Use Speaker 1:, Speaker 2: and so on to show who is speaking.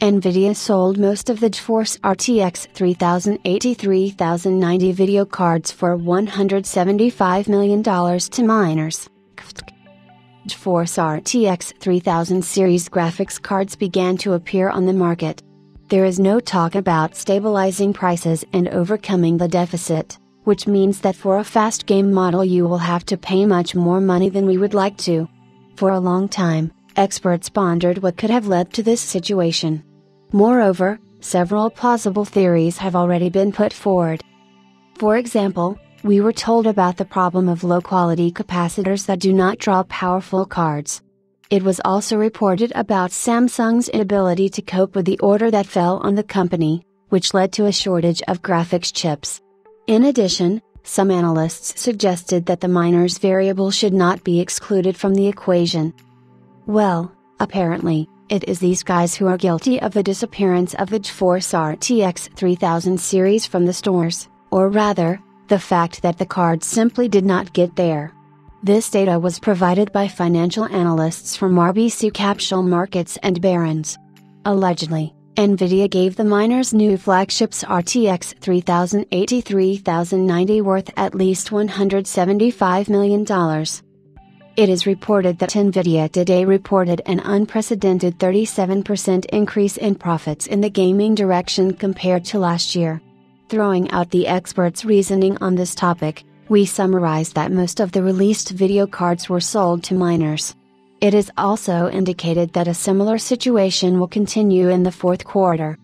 Speaker 1: Nvidia sold most of the GeForce RTX 3080 3090 video cards for $175 million to miners. GeForce RTX 3000 series graphics cards began to appear on the market. There is no talk about stabilizing prices and overcoming the deficit, which means that for a fast game model you will have to pay much more money than we would like to. For a long time, experts pondered what could have led to this situation. Moreover, several plausible theories have already been put forward. For example, we were told about the problem of low quality capacitors that do not draw powerful cards. It was also reported about Samsung's inability to cope with the order that fell on the company, which led to a shortage of graphics chips. In addition, some analysts suggested that the miners variable should not be excluded from the equation. Well, apparently, it is these guys who are guilty of the disappearance of the GeForce RTX 3000 series from the stores, or rather, the fact that the card simply did not get there. This data was provided by financial analysts from RBC Capital Markets and Barron's. Allegedly, Nvidia gave the miners new flagships RTX 3080 3090 worth at least $175 million. It is reported that Nvidia today reported an unprecedented 37% increase in profits in the gaming direction compared to last year. Throwing out the experts' reasoning on this topic, we summarize that most of the released video cards were sold to miners. It is also indicated that a similar situation will continue in the fourth quarter.